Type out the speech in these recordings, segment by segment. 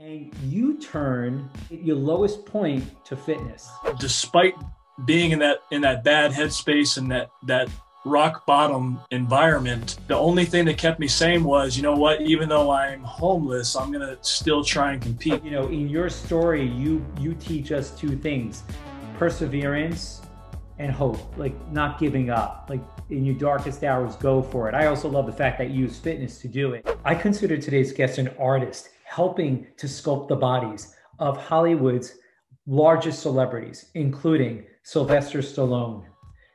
and you turn your lowest point to fitness. Despite being in that in that bad headspace and that that rock bottom environment, the only thing that kept me sane was, you know what, even though I'm homeless, I'm gonna still try and compete. You know, in your story, you you teach us two things: perseverance and hope, like not giving up. Like in your darkest hours, go for it. I also love the fact that you use fitness to do it. I consider today's guest an artist helping to sculpt the bodies of Hollywood's largest celebrities, including Sylvester Stallone,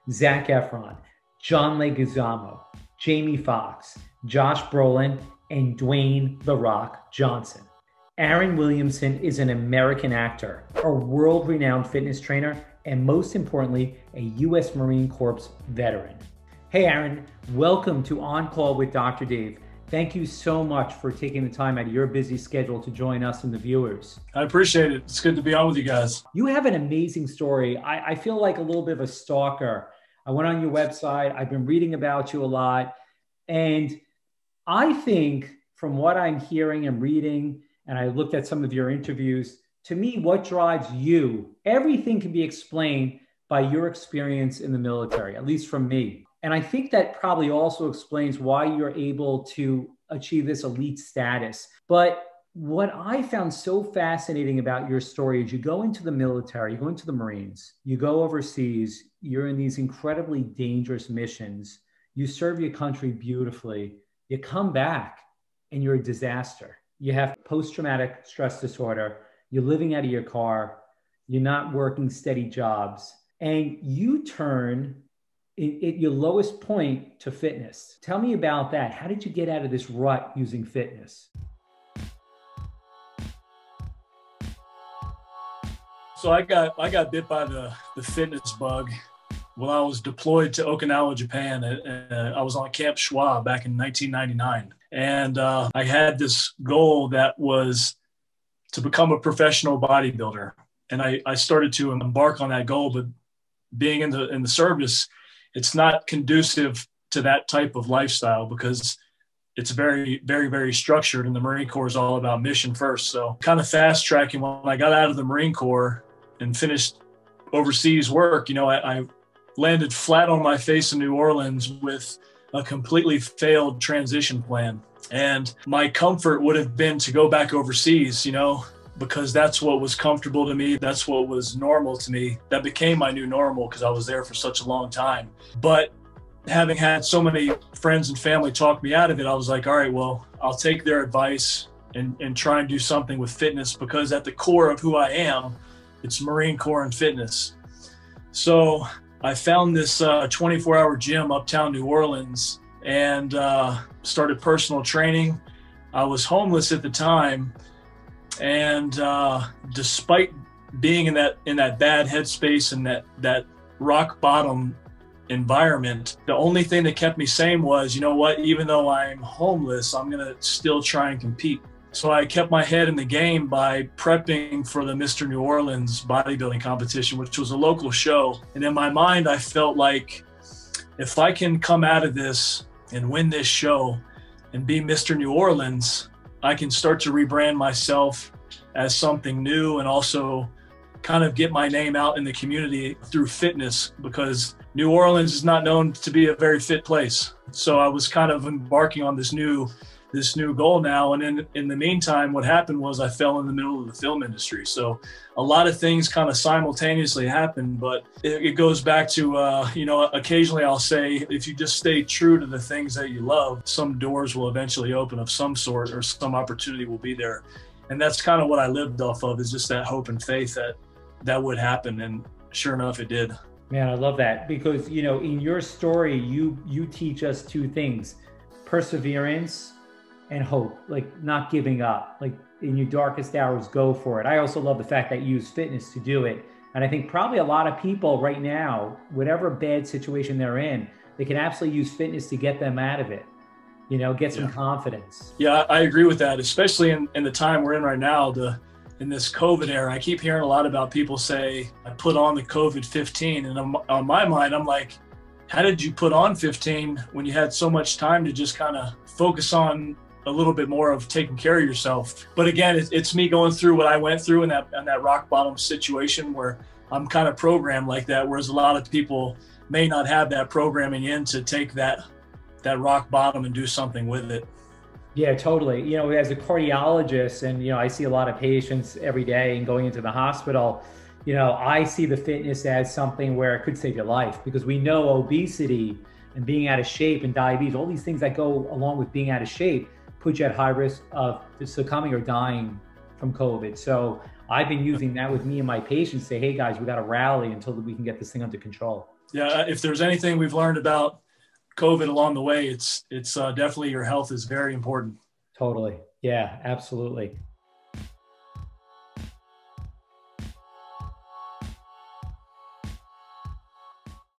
Zac Efron, John Leguizamo, Jamie Foxx, Josh Brolin, and Dwayne The Rock Johnson. Aaron Williamson is an American actor, a world renowned fitness trainer, and most importantly, a U.S. Marine Corps veteran. Hey, Aaron, welcome to On Call with Dr. Dave. Thank you so much for taking the time out of your busy schedule to join us and the viewers. I appreciate it. It's good to be on with you guys. You have an amazing story. I, I feel like a little bit of a stalker. I went on your website, I've been reading about you a lot. And I think from what I'm hearing and reading, and I looked at some of your interviews, to me, what drives you, everything can be explained by your experience in the military, at least from me. And I think that probably also explains why you're able to achieve this elite status. But what I found so fascinating about your story is you go into the military, you go into the Marines, you go overseas, you're in these incredibly dangerous missions, you serve your country beautifully, you come back and you're a disaster. You have post traumatic stress disorder, you're living out of your car, you're not working steady jobs, and you turn at your lowest point to fitness. Tell me about that. How did you get out of this rut using fitness? So I got I got bit by the the fitness bug when I was deployed to Okinawa, Japan. I was on Camp Schwab back in 1999, and uh, I had this goal that was to become a professional bodybuilder. And I, I started to embark on that goal, but being in the in the service, it's not conducive to that type of lifestyle because it's very, very, very structured. And the Marine Corps is all about mission first. So, kind of fast tracking when I got out of the Marine Corps and finished overseas work, you know, I, I landed flat on my face in New Orleans with a completely failed transition plan. And my comfort would have been to go back overseas, you know, because that's what was comfortable to me. That's what was normal to me. That became my new normal because I was there for such a long time. But having had so many friends and family talk me out of it, I was like, all right, well, I'll take their advice and, and try and do something with fitness because at the core of who I am, it's Marine Corps and fitness. So I found this 24 uh, hour gym uptown New Orleans and uh, started personal training. I was homeless at the time and uh, despite being in that in that bad headspace and that that rock bottom environment the only thing that kept me sane was you know what even though i'm homeless i'm to still try and compete. So i kept my head in the game by prepping for the mr new orleans bodybuilding competition which was a local show. And in my mind i felt like if i can come out of this and win this show and be mr new orleans I can start to rebrand myself as something new and also kind of get my name out in the community through fitness because New Orleans is not known to be a very fit place. So I was kind of embarking on this new this new goal now. And in, in the meantime, what happened was I fell in the middle of the film industry. So a lot of things kind of simultaneously happened, but it, it goes back to, uh, you know, occasionally I'll say, if you just stay true to the things that you love, some doors will eventually open of some sort or some opportunity will be there. And that's kind of what I lived off of is just that hope and faith that that would happen. And sure enough, it did. Man, I love that because, you know, in your story, you, you teach us two things, perseverance and hope, like not giving up, like in your darkest hours, go for it. I also love the fact that you use fitness to do it. And I think probably a lot of people right now, whatever bad situation they're in, they can absolutely use fitness to get them out of it, you know, get some yeah. confidence. Yeah, I agree with that, especially in, in the time we're in right now, the in this COVID era. I keep hearing a lot about people say, I put on the COVID 15. And I'm, on my mind, I'm like, how did you put on 15 when you had so much time to just kind of focus on a little bit more of taking care of yourself. But again, it's, it's me going through what I went through in that in that rock bottom situation where I'm kind of programmed like that, whereas a lot of people may not have that programming in to take that that rock bottom and do something with it. Yeah, totally. You know, as a cardiologist, and you know, I see a lot of patients every day and going into the hospital. You know, I see the fitness as something where it could save your life because we know obesity and being out of shape and diabetes, all these things that go along with being out of shape, put you at high risk of succumbing or dying from COVID. So I've been using that with me and my patients. Say, hey guys, we got to rally until we can get this thing under control. Yeah, uh, if there's anything we've learned about COVID along the way, it's it's uh, definitely your health is very important. Totally. Yeah, absolutely.